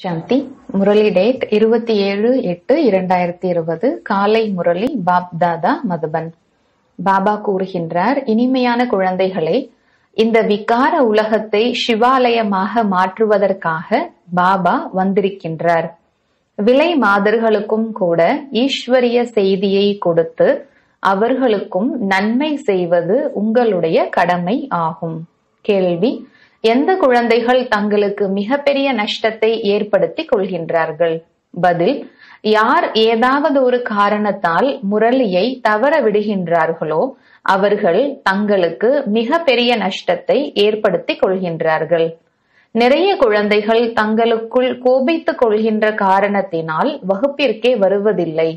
சாந்தி Murali date இருபத்தி ஏழு எட்டு இரண்டாயிரத்தி இருபது காலை முரளி பாப் தாதா மதுபன். பாபா கூறுகின்றார் இனிமையான குழந்தைகளே இந்த விகார உலகத்தை சிவாலயமாக மாற்றுவதற்காக பாபா வந்திருக்கின்றார். விலை மாதர்களுக்கும் கூட ஈஸ்வரிய செய்தியை கொடுத்து அவர்களுக்கும் நன்மை செய்வது உங்களுடைய கடமை ஆகும். கேள்வி எந்த குழந்தைகள் தங்களுக்கு மிகப்பெரிய நஷ்டத்தை ஏற்படுத்திக் கொள்கின்றார்கள்? பதில் யார் ஏதாவது ஒரு காரணத்தால் முரளியை தவற விடுகின்றார்களோ அவர்கள் தங்களுக்கு மிக பெரிய நஷ்டத்தை ஏற்படுத்திக் கொள்கின்றார்கள். நிறைய குழந்தைகள் தங்களுக்குள் கோபித்துக் கொள்கின்ற காரணத்தினால் வகுப்பிற்கே வருவதில்லை.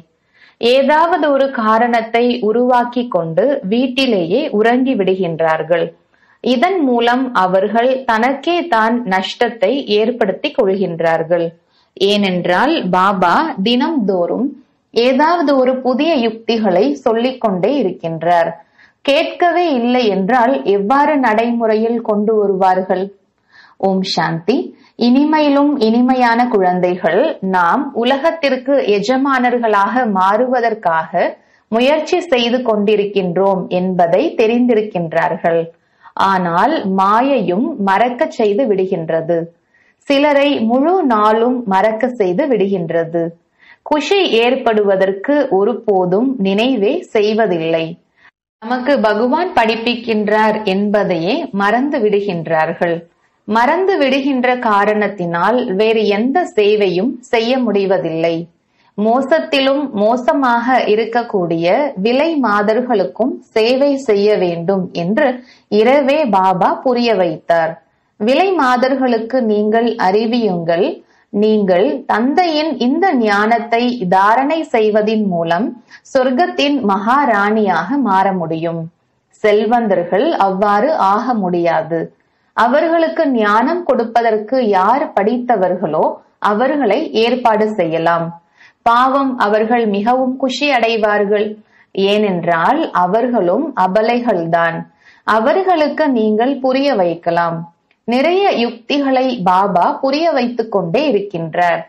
ஏதாவது ஒரு காரணத்தை உருவாக்கி கொண்டு வீட்டிலேயே உறங்கி விடுகின்றார்கள் இதன் மூலம் அவர்கள் தனக்கே தான் நஷ்டத்தை ஏற்படுத்திக் கொள்கின்றார்கள். ஏனென்றால் பாபா தினம்தோறும் ஏதாவது ஒரு புதிய யுக்திகளை சொல்லிக் கொண்டே இருக்கின்றார். கேட்கவே இல்லை என்றால் எவ்வாறு நடைமுறையில் கொண்டு வருவார்கள்? ஓம் சாந்தி. இனிமையிலும் இனிமையான குழந்தைகள் நாம் உலகத்திற்கு எஜமானர்களாக மாறுவதற்காக முயற்சி செய்து கொண்டிருக்கின்றோம் என்பதை தெரிந்திருக்கின்றார்கள். ஆனால் மாயையும் மறக்க செய்து விடுகின்றது. சிலரை முழு நாளும் மறக்க செய்து விடுகின்றது. குஷி ஏற்படுவதற்கு ஒருபோதும் நினைவே செய்வதில்லை. நமக்கு பகவான் படிப்பிக்கின்றார் என்பதையே மறந்து விடுகின்றார்கள். மறந்து விடுகின்ற காரணத்தினால் வேறு எந்த சேவையும் செய்ய முடிவதில்லை. மோசத்திலும் மோசமாக இருக்கக்கூடிய விலை மாதர்களுக்கும் சேவை செய்ய வேண்டும் என்று இரவே பாபா புரிய வைத்தார். விலை மாதர்களுக்கு நீங்கள் அறிவியுங்கள். நீங்கள் தந்தையின் இந்த ஞானத்தை தாரணை செய்வதின் மூலம் சொர்க்கத்தின் மகாராணியாக மாற முடியும். செல்வந்தர்கள் அவ்வாறு ஆக முடியாது. அவர்களுக்கு ஞானம் கொடுப்பதற்கு யார் படித்தவர்களோ அவர்களை ஏற்பாடு செய்யலாம். பாவம் அவர்கள் மிகவும் குஷி அடைவார்கள். ஏனென்றால் அவர்களும் அபலைகள்தான். அவர்களுக்கு நீங்கள் புரிய வைக்கலாம். நிறைய யுக்திகளை பாபா புரிய வைத்துக் கொண்டே இருக்கின்றார்.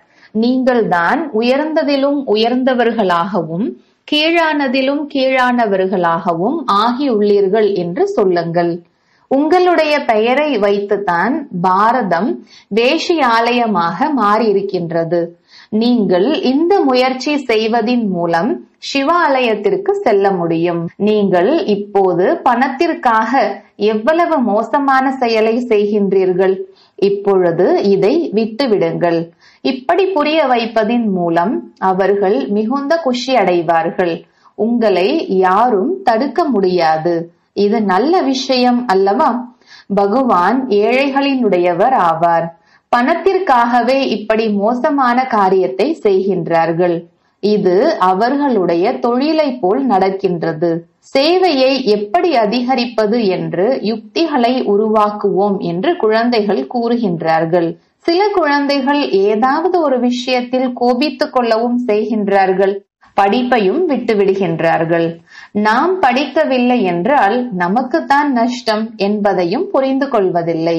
நீங்கள் தான் உயர்ந்ததிலும் உயர்ந்தவர்களாகவும் கீழானதிலும் கீழானவர்களாகவும் ஆகியுள்ளீர்கள் என்று சொல்லுங்கள். உங்களுடைய பெயரை வைத்துதான் பாரதம் வேஷியாலயமாக மாறியிருக்கின்றது. நீங்கள் இந்த முயற்சி செய்வதின் மூலம் சிவாலயத்திற்கு செல்ல முடியும். நீங்கள் இப்போது பணத்திற்காக எவ்வளவு மோசமான செயலை செய்கின்றீர்கள்? இப்பொழுது இதை விட்டுவிடுங்கள். இப்படி புரிய வைப்பதின் மூலம் அவர்கள் மிகுந்த குஷி அடைவார்கள். உங்களை யாரும் தடுக்க முடியாது. இது நல்ல விஷயம் அல்லவா? பகவான் ஏழைகளினுடையவர் ஆவார். பணத்திற்காகவே இப்படி மோசமான காரியத்தை செய்கின்றார்கள். இது அவர்களுடைய தொழிலை போல் நடக்கின்றது. சேவையை எப்படி அதிகரிப்பது என்று யுக்திகளை உருவாக்குவோம் என்று குழந்தைகள் கூறுகின்றார்கள். சில குழந்தைகள் ஏதாவது ஒரு விஷயத்தில் கோபித்துக் கொள்ளவும் செய்கின்றார்கள். படிப்பையும் விட்டுவிடுகின்றார்கள். நாம் படிக்கவில்லை என்றால் நமக்குத்தான் நஷ்டம் என்பதையும் புரிந்து கொள்வதில்லை.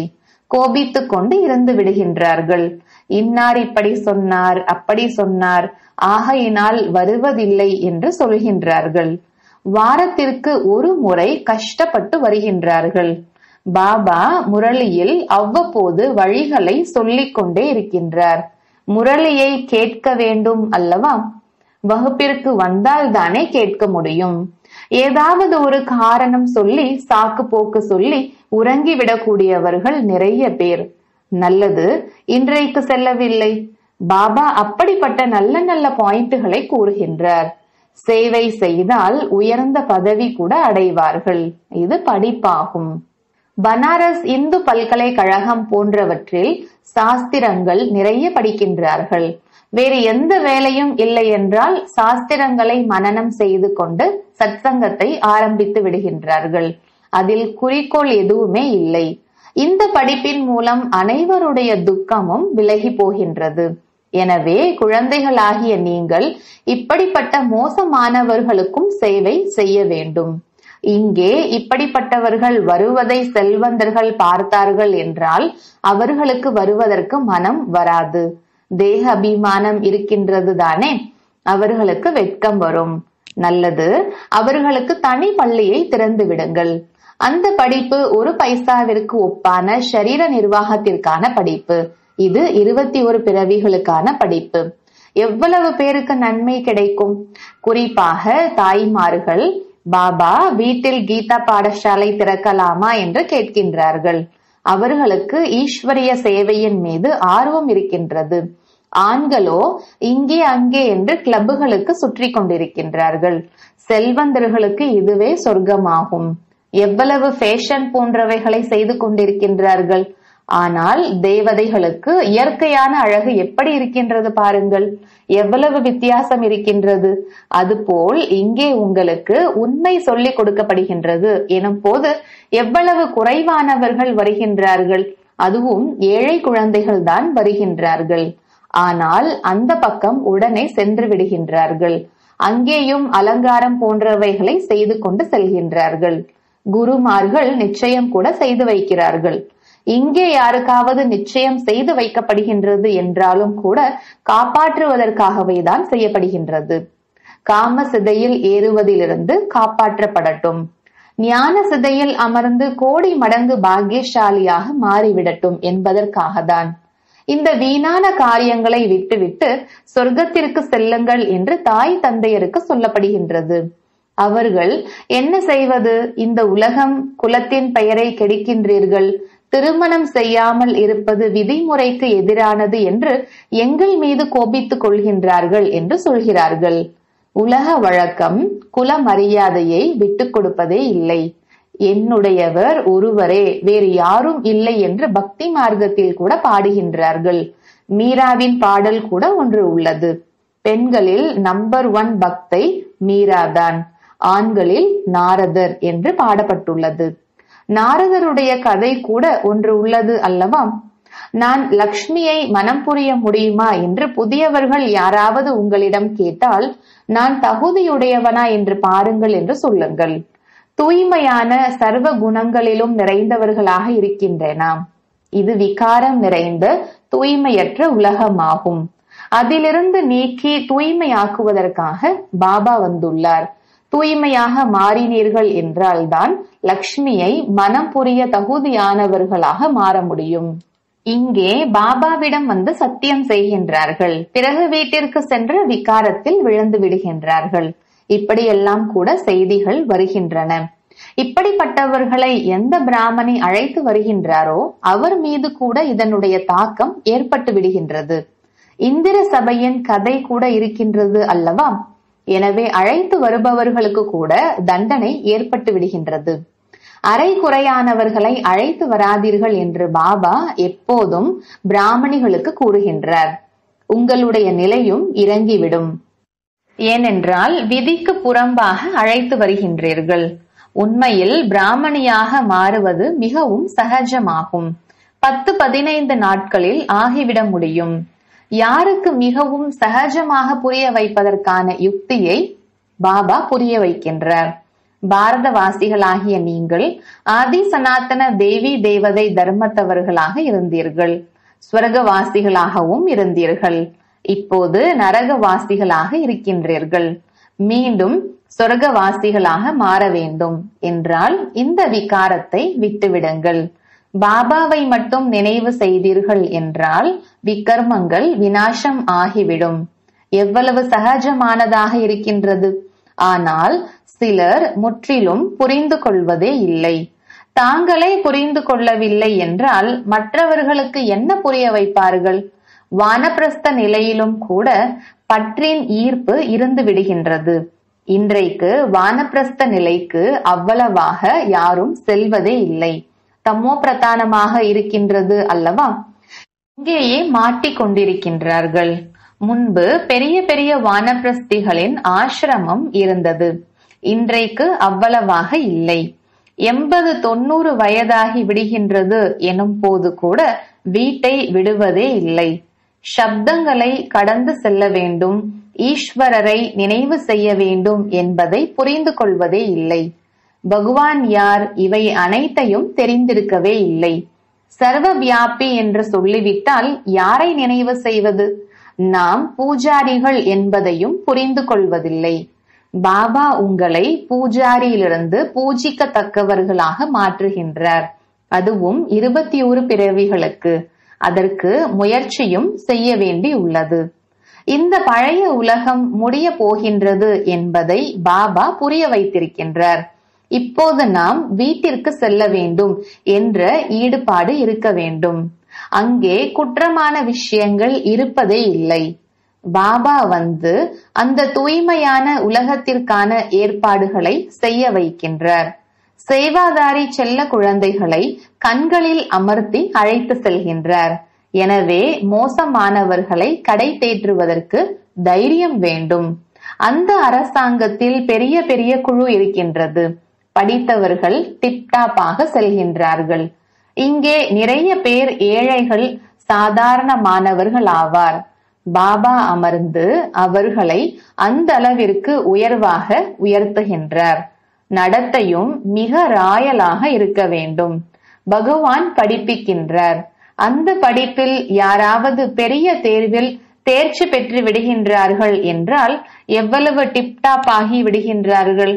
கோபித்துக் கொண்டு இருந்து விடுகின்றார்கள். இன்னார் இப்படி சொன்னார் அப்படி சொன்னார் ஆகையினால் வருவதில்லை என்று சொல்கின்றார்கள். வாரத்திற்கு ஒரு முறை கஷ்டப்பட்டு வருகின்றார்கள். பாபா முரளியில் அவ்வப்போது வழிகளை சொல்லிக் கொண்டே இருக்கின்றார். முரளியை கேட்க வேண்டும் அல்லவா? வகுப்பிற்கு வந்தால் தானே கேட்க முடியும். ஏதாவது ஒரு காரணம் சொல்லி சாக்கு போக்கு சொல்லி உறங்கிவிடக்கூடியவர்கள் நிறைய பேர். நல்லது இன்றைக்கு செல்லவில்லை. பாபா அப்படிப்பட்ட நல்ல நல்ல பாயிண்ட்டுகளை கூறுகின்றார். சேவை செய்தால் உயர்ந்த பதவி கூட அடைவார்கள். இது படிப்பாகும். பனாரஸ் இந்து பல்கலைக்கழகம் போன்றவற்றில் சாஸ்திரங்கள் நிறைய படிக்கின்றார்கள். வேறு எந்த வேலையும் இல்லை என்றால் சாஸ்திரங்களை மனனம் செய்து கொண்டு சத்சங்கத்தை ஆரம்பித்து விடுகின்றார்கள். அதில் குறிக்கோள் எதுவுமே இல்லை. இந்த படிப்பின் மூலம் அனைவருடைய துக்கமும் விலகி போகின்றது. எனவே குழந்தைகளாகிய நீங்கள் இப்படிப்பட்ட மோசமானவர்களுக்கும் சேவை செய்ய வேண்டும். இங்கே இப்படிப்பட்டவர்கள் வருவதை செல்வந்தர்கள் பார்த்தார்கள் என்றால் அவர்களுக்கு வருவதற்கு மனம் வராது. தேக அபிமானம் இருக்கின்றது தானே அவர்களுக்கு வெட்கம் வரும். நல்லது. அவர்களுக்கு தனி பள்ளியை திறந்து விடுங்கள். அந்த படிப்பு ஒரு பைசாவிற்கு ஒப்பான சரீர நிர்வாகத்திற்கான படிப்பு. இது இருபத்தி ஒரு பிறவிகளுக்கான படிப்பு. எவ்வளவு பேருக்கு நன்மை கிடைக்கும்? குறிப்பாக தாய்மார்கள் பாபா வீட்டில் கீதா பாடசாலை திறக்கலாமா என்று கேட்கின்றார்கள். அவர்களுக்கு ஈஸ்வரிய சேவையின் மீது ஆர்வம் இருக்கின்றது. ஆண்களோ இங்கே அங்கே என்று கிளப்புகளுக்கு சுற்றி கொண்டிருக்கின்றார்கள். செல்வந்தர்களுக்கு இதுவே சொர்க்கமாகும். எவ்வளவு ஃபேஷன் போன்றவைகளை செய்து கொண்டிருக்கின்றார்கள். ஆனால் தேவதைகளுக்கு இயற்கையான அழகு எப்படி இருக்கின்றது பாருங்கள். எவ்வளவு வித்தியாசம் இருக்கின்றது. அதுபோல் இங்கே உங்களுக்கு உண்மை சொல்லிக் கொடுக்கப்படுகின்றது. எனும் போது எவ்வளவு குறைவானவர்கள் வருகின்றார்கள். அதுவும் ஏழை குழந்தைகள் தான் வருகின்றார்கள். ஆனால் அந்த பக்கம் உடனே சென்று விடுகின்றார்கள். அங்கேயும் அலங்காரம் போன்றவைகளை செய்து கொண்டு செல்கின்றார்கள். குருமார்கள் நிச்சயம் கூட செய்து வைக்கிறார்கள். இங்கே யாருக்காவது நிச்சயம் செய்து வைக்கப்படுகின்றது என்றாலும் கூட காப்பாற்றுவதற்காகவே தான் செய்யப்படுகின்றது. காம சிதையில் ஏறுவதிலிருந்து காப்பாற்றப்படட்டும். ஞான சிதையில் அமர்ந்து கோடி மடங்கு பாக்கியசாலியாக மாறிவிடட்டும் என்பதற்காக தான். இந்த வீணான காரியங்களை விட்டுவிட்டு சொர்க்கத்திற்கு செல்லுங்கள் என்று தாய் தந்தையருக்கு சொல்லப்படுகின்றது. அவர்கள் என்ன செய்வது? இந்த உலகம் குலத்தின் பெயரை கெடுக்கின்றீர்கள். திருமணம் செய்யாமல் இருப்பது விதிமுறைக்கு எதிரானது என்று எங்கள் மீது கோபித்துக் கொள்கின்றார்கள் என்று சொல்கிறார்கள். உலக வழக்கம் குல மரியாதையை விட்டுக் கொடுப்பதே இல்லை. என்னுடையவர் ஒருவரே வேறு யாரும் இல்லை என்று பக்தி மார்க்கத்தில் கூட பாடுகின்றார்கள். மீராவின் பாடல் கூட ஒன்று உள்ளது. பெண்களில் நம்பர் ஒன் பக்தை மீராதான் ஆண்களில் நாரதர் என்று பாடப்பட்டுள்ளது. நாரதருடைய கதை கூட ஒன்று உள்ளது அல்லவா? நான் லக்ஷ்மியை மனம் புரிய முடியுமா என்று புதியவர்கள் யாராவது உங்களிடம் கேட்டால் நான் தகுதியுடையவனா என்று பாருங்கள் என்று சொல்லுங்கள். தூய்மையான சர்வ குணங்களிலும் நிறைந்தவர்களாக இருக்கின்றன? இது விகாரம் நிறைந்த தூய்மையற்ற உலகமாகும். அதிலிருந்து நீக்கி தூய்மையாக்குவதற்காக பாபா வந்துள்ளார். தூய்மையாக மாறினீர்கள் என்றால்தான் லக்ஷ்மியை மனம் புரிய தகுதியானவர்களாக மாற முடியும். இங்கே பாபாவிடம் வந்து சத்தியம் செய்கின்றார்கள். பிறகு வீட்டிற்கு சென்று விகாரத்தில் விழுந்து விடுகின்றார்கள். இப்படியெல்லாம் கூட செய்திகள் வருகின்றன. இப்படிப்பட்டவர்களை எந்த பிராமணி அழைத்து வருகின்றாரோ அவர் மீது கூட இதனுடைய தாக்கம் ஏற்பட்டு விடுகின்றது. இந்திர சபையின் கதை கூட இருக்கின்றது அல்லவா? எனவே அழைத்து வருபவர்களுக்கு கூட தண்டனை ஏற்பட்டு விடுகின்றது. அரை குறையானவர்களை அழைத்து வராதீர்கள் என்று பாபா எப்போதும் பிராமணிகளுக்கு கூறுகின்றார். உங்களுடைய நிலையும் இறங்கிவிடும். ஏனென்றால் விதிக்கு புறம்பாக அழைத்து வருகின்றீர்கள். உண்மையில் பிராமணியாக மாறுவது மிகவும் சகஜமாகும். பத்து பதினைந்து நாட்களில் ஆகிவிட முடியும். யாருக்கு மிகவும் சகஜமாக புரிய வைப்பதற்கான யுக்தியை பாபா புரிய வைக்கின்றார். பாரதவாசிகளாகிய நீங்கள் ஆதி சனாத்தன தேவி தேவதை தர்மத்தவர்களாக இருந்தீர்கள். ஸ்வர்கவாசிகளாகவும் இருந்தீர்கள். இப்போது நரகவாசிகளாக இருக்கின்றீர்கள். மீண்டும் சொர்க்கவாசிகளாக மாற வேண்டும் என்றால் இந்த விகாரத்தை விட்டுவிடுங்கள். பாபாவை மட்டும் நினைவு செய்தீர்கள் என்றால் விக்கர்மங்கள் வினாசம் ஆகிவிடும். எவ்வளவு சகஜமானதாக இருக்கின்றது. ஆனால் சிலர் முற்றிலும் புரிந்து கொள்வதே இல்லை. தாங்களே புரிந்து கொள்ளவில்லை என்றால் மற்றவர்களுக்கு என்ன புரிய வைப்பார்கள்? வானப்பிரஸ்த நிலையிலும் கூட பற்றின் ஈர்ப்பு இருந்து விடுகின்றது. இன்றைக்கு வானப்பிரஸ்த நிலைக்கு அவ்வளவாக யாரும் செல்வதே இல்லை. தம்மோ பிரதானமாக இருக்கின்றது அல்லவா? இங்கேயே மாட்டிக் கொண்டிருக்கின்றார்கள் முன்பு பெரிய பெரிய வானப்பிரஸ்திகளின் ஆசிரமம் இருந்தது. இன்றைக்கு அவ்வளவாக இல்லை. எண்பது தொண்ணூறு வயதாகி விடுகின்றது எனும் போது கூட வீட்டை விடுவதே இல்லை. சப்தங்களை கடந்து செல்ல வேண்டும். ஈஸ்வரரை நினைவு செய்ய வேண்டும் என்பதை புரிந்து கொள்வதே இல்லை. பகவான் யார்? இவை அனைத்தையும் தெரிந்திருக்கவே இல்லை. சர்வ வியாபி என்று சொல்லிவிட்டால் யாரை நினைவு செய்வது? நாம் பூஜாரிகள் என்பதையும் புரிந்து கொள்வதில்லை. பாபா உங்களை பூஜாரியிலிருந்து பூஜிக்கத்தக்கவர்களாக மாற்றுகின்றார். அதுவும் இருபத்தி ஒரு பிறவிகளுக்கு. அதற்கு முயற்சியும் செய்ய வேண்டி உள்ளது. இந்த பழைய உலகம் முடிய போகின்றது என்பதை பாபா புரிய வைத்திருக்கின்றார். இப்போது நாம் வீட்டிற்கு செல்ல வேண்டும் என்ற ஈடுபாடு இருக்க வேண்டும். அங்கே குற்றமான விஷயங்கள் இருப்பதே இல்லை. பாபா வந்து அந்த தூய்மையான உலகத்திற்கான ஏற்பாடுகளை செய்ய வைக்கின்றார். சேவாதாரி செல்ல குழந்தைகளை கண்களில் அமர்த்தி அழைத்து செல்கின்றார். எனவே மோசமானவர்களை கடை தேற்றுவதற்கு தைரியம் வேண்டும். அந்த அரசாங்கத்தில் பெரிய பெரிய குழு இருக்கின்றது. படித்தவர்கள் டிப்டாப்பாக செல்கின்றார்கள். இங்கே நிறைய பேர் ஏழைகள் சாதாரணமானவர்கள் ஆவார். பாபா அமர்ந்து அவர்களை அந்த அளவிற்கு உயர்வாக உயர்த்துகின்றார். நடத்தையும் மிக ராயலாக இருக்க வேண்டும். பகவான் படிப்பிக்கின்றார். அந்த படிப்பில் யாராவது பெரிய தேர்வில் தேர்ச்சி பெற்று விடுகின்றார்கள் என்றால் எவ்வளவு டிப்டாப் ஆகி விடுகின்றார்கள்?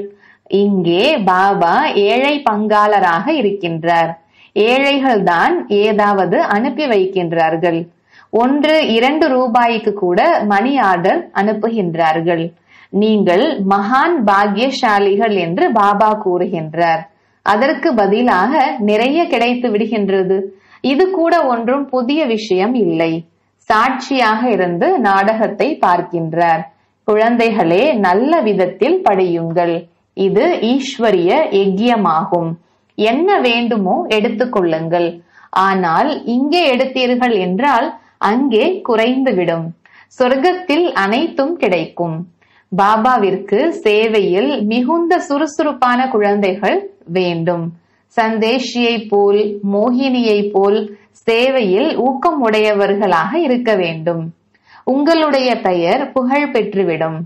இங்கே பாபா ஏழை பங்காளராக இருக்கின்றார். ஏழைகள்தான் ஏதாவது அனுப்பி வைக்கின்றார்கள். ஒன்று இரண்டு ரூபாய்க்கு கூட மணி ஆர்டர் அனுப்புகின்றார்கள். நீங்கள் மகான் பாக்யசாலிகள் என்று பாபா கூறுகின்றார். அதற்கு பதிலாக நிறைய கிடைத்து விடுகின்றது. இது கூட ஒன்றும் புதிய விஷயம் இல்லை. சாட்சியாக இருந்து நாடகத்தை பார்க்கின்றார். குழந்தைகளே நல்ல விதத்தில் படியுங்கள். இது ஈஸ்வரிய யஜ்யமாகும். என்ன வேண்டுமோ எடுத்துக்கொள்ளுங்கள் ஆனால் இங்கே எடுத்தீர்கள் என்றால் அங்கே குறைந்துவிடும். சொர்க்கத்தில் அனைத்தும் கிடைக்கும். பாபாவிற்கு சேவையில் மிகுந்த சுறுசுறுப்பான குழந்தைகள் வேண்டும். சந்தேஷியை போல் மோகினியை போல் சேவையில் ஊக்கம் உடையவர்களாக இருக்க வேண்டும். உங்களுடைய பெயர் புகழ் பெற்றுவிடும்.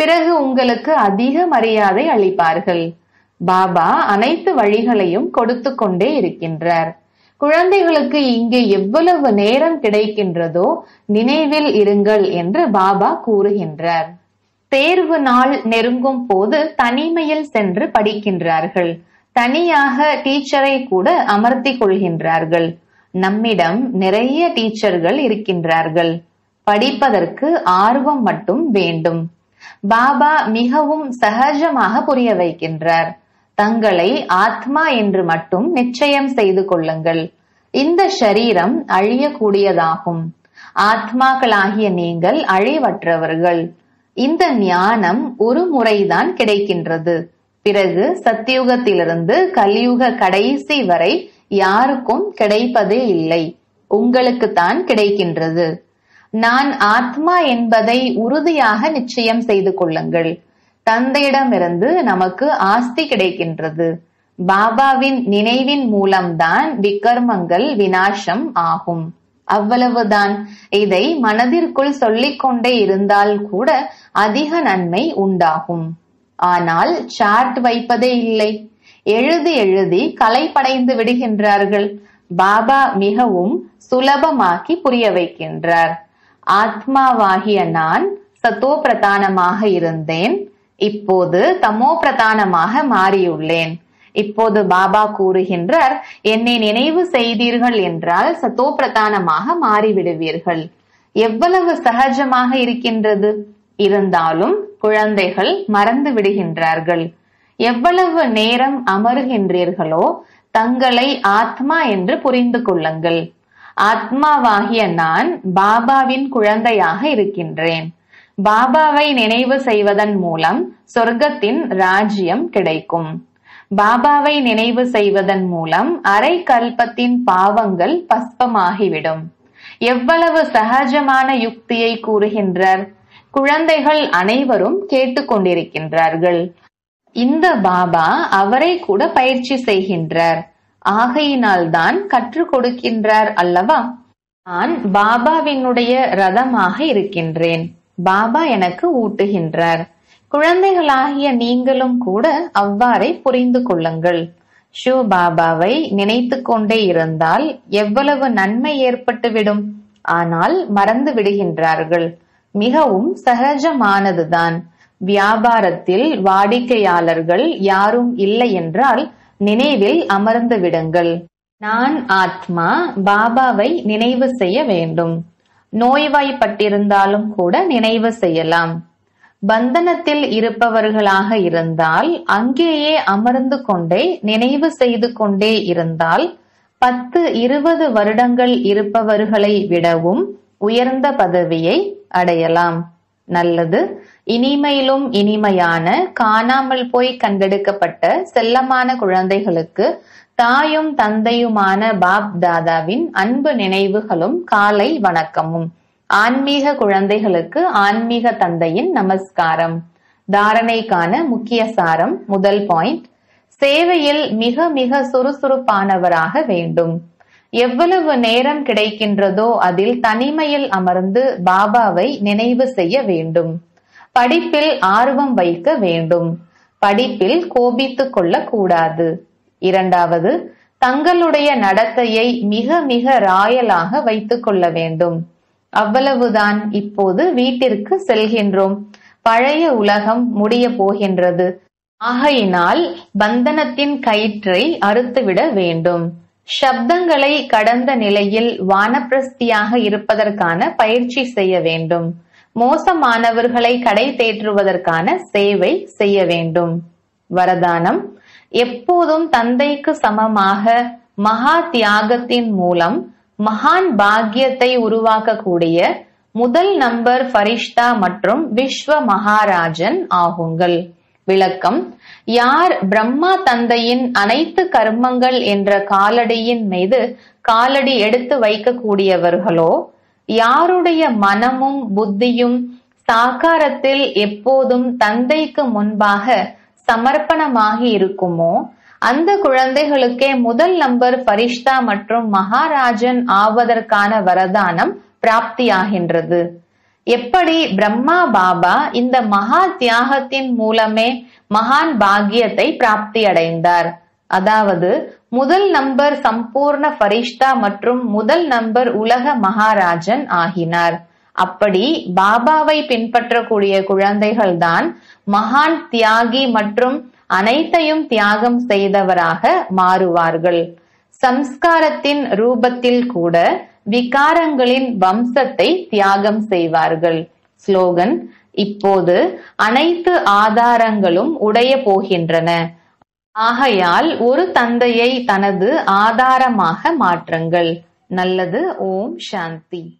பிறகு உங்களுக்கு அதிக மரியாதை அளிப்பார்கள். பாபா அனைத்து வழிகளையும் கொடுத்து கொண்டே இருக்கின்றார். குழந்தைகளுக்கு இங்கே எவ்வளவு நேரம் கிடைக்கின்றதோ நினைவில் இருங்கள் என்று பாபா கூறுகின்றார். தேர்வு நாள் நெருங்கும் போது தனிமையில் சென்று படிக்கின்றார்கள். தனியாக டீச்சரை கூட அமர்த்தி கொள்கின்றார்கள். நம்மிடம் நிறைய டீச்சர்கள் இருக்கின்றார்கள். படிப்பதற்கு ஆர்வம் மட்டும் வேண்டும். பாபா மிகவும் சகஜமாக புரிய வைக்கின்றார். தங்களை ஆத்மா என்று மட்டும் நிச்சயம் செய்து கொள்ளுங்கள். இந்த ஷரீரம் அழியக்கூடியதாகும். ஆத்மாக்களாகிய நீங்கள் அழிவற்றவர்கள். இந்த ஞானம் ஒரு முறைதான் கிடைக்கின்றது. பிறகு சத்தியுகத்திலிருந்து கலியுக கடைசி வரை யாருக்கும் கிடைப்பதே இல்லை. உங்களுக்குத்தான் கிடைக்கின்றது. நான் ஆத்மா என்பதை உறுதியாக நிச்சயம் செய்து கொள்ளுங்கள். தந்தையிடமிருந்து நமக்கு ஆஸ்தி கிடைக்கின்றது. பாபாவின் நினைவின் மூலம்தான் விக்கர்மங்கள் வினாசம் ஆகும். அவ்வளவுதான். இதை மனதிற்குள் சொல்லிக்கொண்டே இருந்தால் கூட அதிக நன்மை உண்டாகும். ஆனால் சார்ட் வைப்பதே இல்லை. எழுதி எழுதி கலைப்படைந்து விடுகின்றார்கள். பாபா மிகவும் சுலபமாக்கி புரிய வைக்கின்றார். ஆத்மாவாகிய நான் சத்தோ பிரதானமாக இருந்தேன். இப்போது தமோ பிரதானமாக மாறியுள்ளேன். இப்போது பாபா கூறுகின்றார் என்னை நினைவு செய்தீர்கள் என்றால் சத்தோ பிரதானமாக மாறிவிடுவீர்கள். எவ்வளவு சகஜமாக இருக்கின்றது? இருந்தாலும் குழந்தைகள் மறந்து விடுகின்றார்கள். எவ்வளவு நேரம் அமருகின்றீர்களோ தங்களை ஆத்மா என்று புரிந்து கொள்ளுங்கள். ஆத்மாவாகிய நான் பாபாவின் குழந்தையாக இருக்கின்றேன். பாபாவை நினைவு செய்வதன் மூலம் சொர்க்கத்தின் ராஜ்யம் கிடைக்கும். பாபாவை நினைவு செய்வதன் மூலம் அரை கல்பத்தின் பாவங்கள் பஸ்பமாகிவிடும். எவ்வளவு சகஜமான யுக்தியை கூறுகின்றார். குழந்தைகள் அனைவரும் கேட்டுக்கொண்டிருக்கின்றார்கள். இந்த பாபா அவரை கூட பயிற்சி செய்கின்றார். ஆகையினால்தான் கற்றுக் கொடுக்கின்றார் அல்லவா? நான் பாபாவினுடைய ரதமாக இருக்கின்றேன். பாபா எனக்கு ஊட்டுகின்றார். குழந்தைகளாகிய நீங்களும் கூட அவ்வாறே புரிந்து கொள்ளுங்கள். ஷூ பாபாவை நினைத்து கொண்டே இருந்தால் எவ்வளவு நன்மை ஏற்பட்டுவிடும். ஆனால் மறந்து விடுகின்றார்கள். மிகவும் சகஜமானதுதான். வியாபாரத்தில் வாடிக்கையாளர்கள் யாரும் இல்லை என்றால் நினைவில் அமர்ந்து விடுங்கள். நான் ஆத்மா பாபாவை நினைவு செய்ய வேண்டும். நோய்வாய்ப்பட்டிருந்தாலும் கூட நினைவு செய்யலாம். பந்தனத்தில் இருப்பவர்களாக இருந்தால் அங்கேயே அமர்ந்து கொண்டே நினைவு செய்து கொண்டே இருந்தால் பத்து இருபது வருடங்கள் இருப்பவர்களை விடவும் உயர்ந்த பதவியை அடையலாம். நல்லது. இனிமையிலும் இனிமையான காணாமல் போய் கண்டெடுக்கப்பட்ட செல்லமான குழந்தைகளுக்கு தாயும் தந்தையுமான பாப் தாதாவின் அன்பு நினைவுகளும் காலை வணக்கமும். ஆன்மீக குழந்தைகளுக்கு ஆன்மீக தந்தையின் நமஸ்காரம். தாரணைக்கான முக்கிய சாரம் முதல் பாயிண்ட் சேவையில் மிக மிக சுறுசுறுப்பானவராக வேண்டும். எவ்வளவு நேரம் கிடைக்கின்றதோ அதில் தனிமையில் அமர்ந்து பாபாவை நினைவு செய்ய வேண்டும். படிப்பில் ஆர்வம் வைக்க வேண்டும். படிப்பில் கோபித்துக் கொள்ளக்கூடாது. இரண்டாவது தங்களுடைய நடத்தையை மிக மிக ராயலாக வைத்துக் கொள்ள வேண்டும். அவ்வளவுதான் இப்போது வீட்டிற்கு செல்கின்றோம். பழைய உலகம் முடிய போகின்றது. ஆகையினால் பந்தனத்தின் கயிற்றை அறுத்துவிட வேண்டும். சப்தங்களை கடந்த நிலையில் வானப்பிரஸ்தியாக இருப்பதற்கான பயிற்சி செய்ய வேண்டும். மோசமானவர்களை கடை தேற்றுவதற்கான சேவை செய்ய வேண்டும். வரதானம் எப்போதும் தந்தைக்கு சமமாக மகா தியாகத்தின் மூலம் மகான் பாக்கியத்தை உருவாக்கக்கூடிய முதல் நம்பர் ஃபரிஷ்தா மற்றும் விஸ்வ மகாராஜன் ஆகுங்கள். விளக்கம் யார் பிரம்மா தந்தையின் அனைத்து கர்மங்கள் என்ற காலடியின் மீது காலடி எடுத்து வைக்கக்கூடியவர்களோ யாருடைய மனமும் புத்தியும் சாகாரத்தில் எப்போதும் தந்தைக்கு முன்பாக சமர்ப்பணமாகி இருக்குமோ அந்த குழந்தைகளுக்கே முதல் நம்பர் பரிஷ்தா மற்றும் மகாராஜன் ஆவதற்கான வரதானம் பிராப்தியாகின்றது. எப்படி பிரம்மா பாபா இந்த மகா தியாகத்தின் மூலமே மகான் பாக்கியத்தை பிராப்தி அடைந்தார். அதாவது முதல் நம்பர் சம்பூர்ண ஃபரிஷ்தா மற்றும் முதல் நம்பர் உலக மகாராஜன் ஆகினார். அப்படி பாபாவை பின்பற்றக்கூடிய குழந்தைகள்தான் மகான் தியாகி மற்றும் அனைத்தையும் தியாகம் செய்தவராக மாறுவார்கள். சம்ஸ்காரத்தின் ரூபத்தில் கூட விகாரங்களின் வம்சத்தை தியாகம் செய்வார்கள். ஸ்லோகன் இப்போது அனைத்து ஆதாரங்களும் உடைய போகின்றன. ஆகையால் ஒரு தந்தையை தனது ஆதாரமாக மாற்றுங்கள். நல்லது. ஓம் சாந்தி.